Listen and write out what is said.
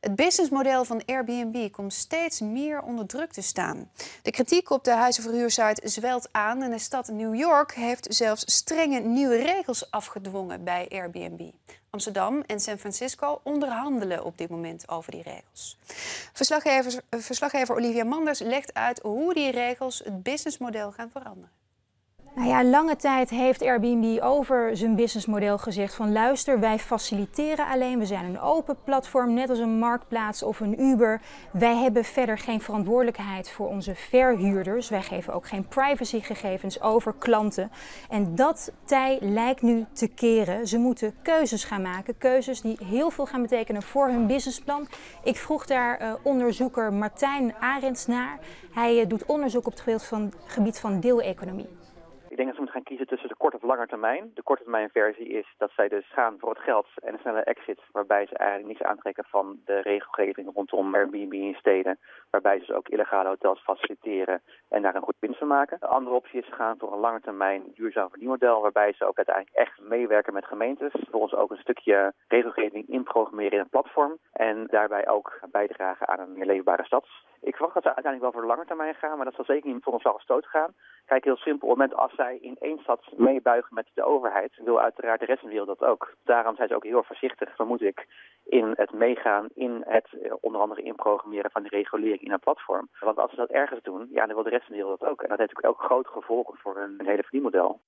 Het businessmodel van Airbnb komt steeds meer onder druk te staan. De kritiek op de huizenverhuursite zwelt aan en de stad New York heeft zelfs strenge nieuwe regels afgedwongen bij Airbnb. Amsterdam en San Francisco onderhandelen op dit moment over die regels. Verslaggever, verslaggever Olivia Manders legt uit hoe die regels het businessmodel gaan veranderen. Nou ja, lange tijd heeft Airbnb over zijn businessmodel gezegd van luister, wij faciliteren alleen, we zijn een open platform, net als een marktplaats of een Uber. Wij hebben verder geen verantwoordelijkheid voor onze verhuurders. Wij geven ook geen privacygegevens over klanten. En dat tij lijkt nu te keren. Ze moeten keuzes gaan maken, keuzes die heel veel gaan betekenen voor hun businessplan. Ik vroeg daar uh, onderzoeker Martijn Arends naar. Hij uh, doet onderzoek op het gebied van, gebied van deeleconomie. Denk dat ze moeten gaan kiezen tussen de korte of lange termijn. De korte termijn versie is dat zij dus gaan voor het geld en een snelle exit, waarbij ze eigenlijk niks aantrekken van de regelgeving rondom Airbnb in steden, waarbij ze dus ook illegale hotels faciliteren en daar een goed maken. De andere optie is gaan voor een lange termijn duurzaam verdienmodel, waarbij ze ook uiteindelijk echt meewerken met gemeentes, volgens ook een stukje regelgeving inprogrammeren in het platform en daarbij ook bijdragen aan een meer leefbare stad. Ik verwacht dat ze uiteindelijk wel voor de lange termijn gaan, maar dat zal zeker niet voor een slag stoot gaan. Kijk, heel simpel, op het moment als zij in één stad meebuigen met de overheid, wil uiteraard de rest van de wereld dat ook. Daarom zijn ze ook heel voorzichtig, vermoed ik, in het meegaan in het eh, onder andere inprogrammeren van de regulering in een platform. Want als ze dat ergens doen, ja, dan wil de rest van de wereld dat ook. Dat heeft natuurlijk ook grote gevolgen voor hun hele verdienmodel.